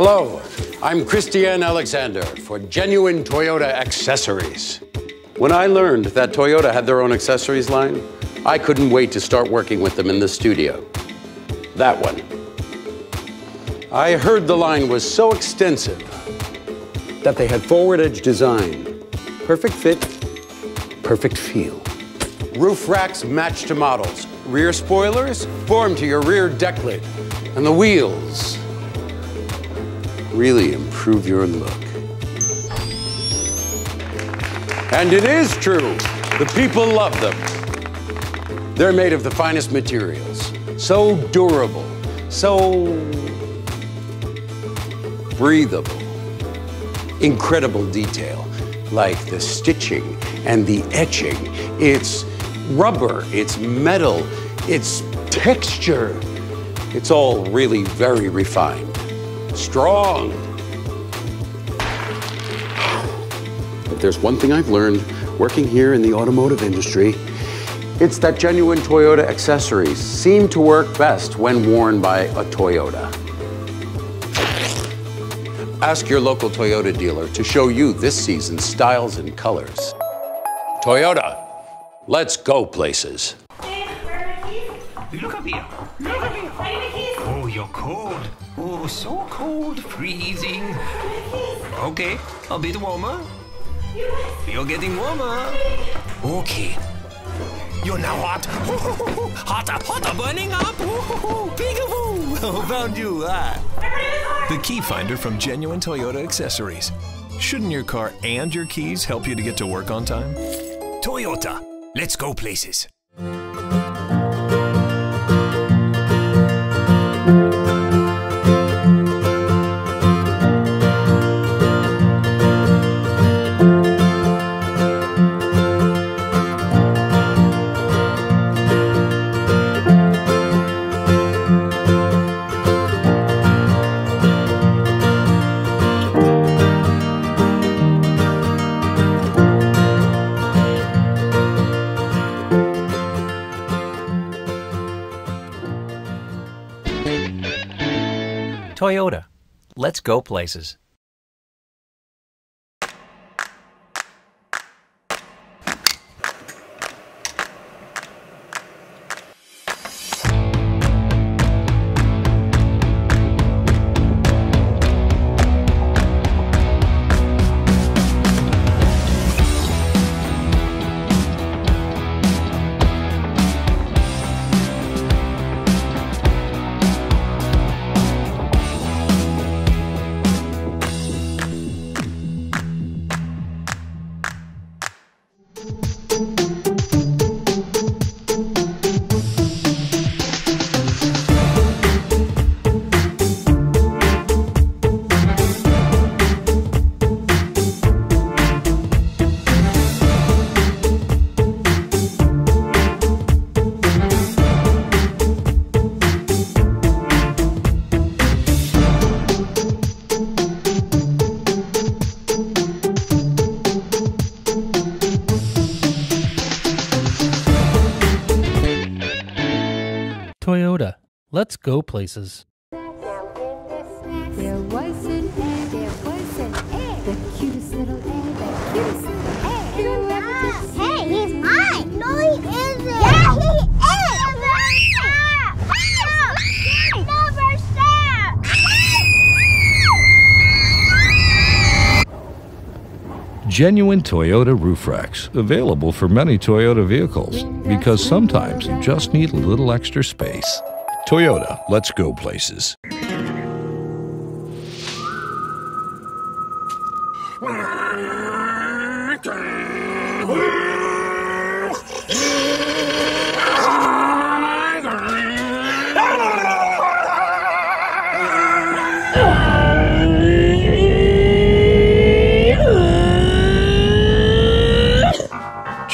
Hello, I'm Christiane Alexander for Genuine Toyota Accessories. When I learned that Toyota had their own accessories line, I couldn't wait to start working with them in the studio. That one. I heard the line was so extensive that they had forward edge design, perfect fit, perfect feel. Roof racks match to models. Rear spoilers form to your rear deck lid. And the wheels really improve your look. And it is true. The people love them. They're made of the finest materials. So durable. So breathable. Incredible detail. Like the stitching and the etching. It's rubber, it's metal, it's texture. It's all really very refined, strong. If there's one thing I've learned working here in the automotive industry, it's that genuine Toyota accessories seem to work best when worn by a Toyota. Ask your local Toyota dealer to show you this season's styles and colors. Toyota, let's go places. So cold. Freezing. Okay, a bit warmer. You're getting warmer. Okay. You're now hot. hotter, hotter, burning up. Peekaboo. Found you. The key finder from Genuine Toyota Accessories. Shouldn't your car and your keys help you to get to work on time? Toyota, let's go places. Toyota. Let's go places. Toyota. Let's go places. Genuine Toyota roof racks, available for many Toyota vehicles, because sometimes you just need a little extra space. Toyota, let's go places.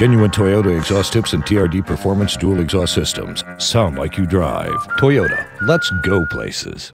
Genuine Toyota exhaust tips and TRD Performance dual exhaust systems. Sound like you drive. Toyota, let's go places.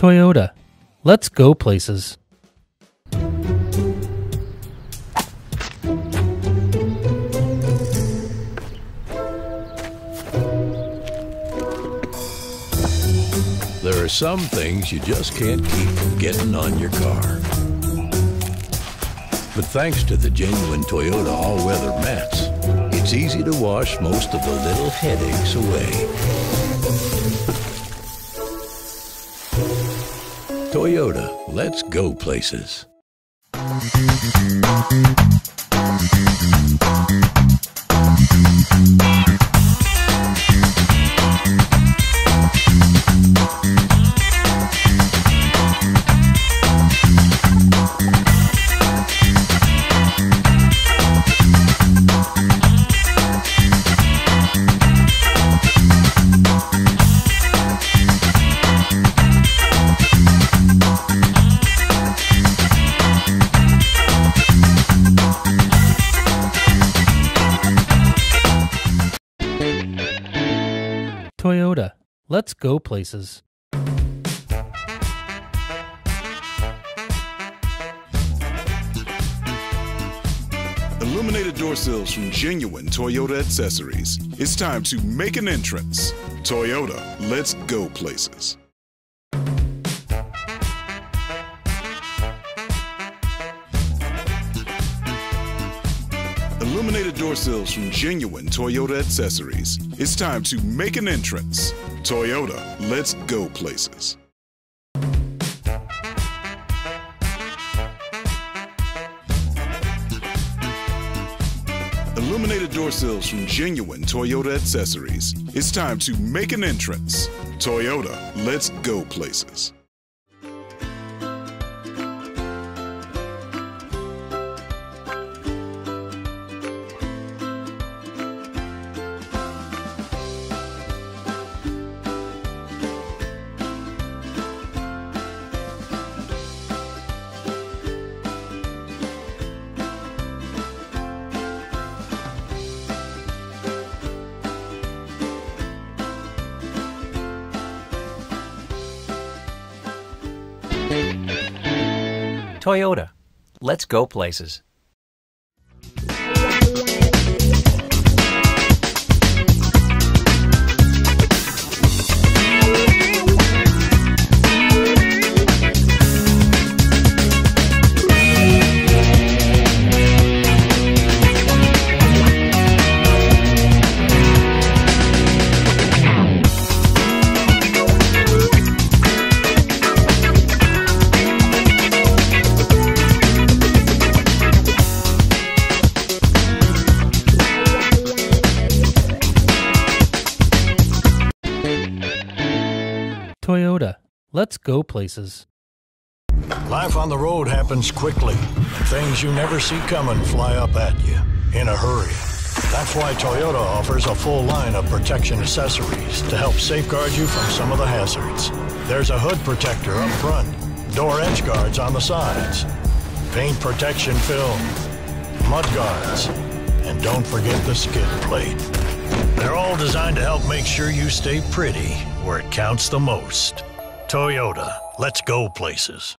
Toyota. Let's go places. There are some things you just can't keep from getting on your car. But thanks to the genuine Toyota all-weather mats, it's easy to wash most of the little headaches away. Toyota, let's go places. Toyota. Let's go places. Illuminated door sills from genuine Toyota accessories. It's time to make an entrance. Toyota, let's go places. Sills from genuine Toyota accessories. It's time to make an entrance. Toyota, let's go places. Illuminated door sills from genuine Toyota accessories. It's time to make an entrance. Toyota, let's go places. Toyota. Let's go places. Toyota. Let's go places. Life on the road happens quickly, and things you never see coming fly up at you in a hurry. That's why Toyota offers a full line of protection accessories to help safeguard you from some of the hazards. There's a hood protector up front, door edge guards on the sides, paint protection film, mud guards, and don't forget the skid plate. They're all designed to help make sure you stay pretty where it counts the most. Toyota, let's go places.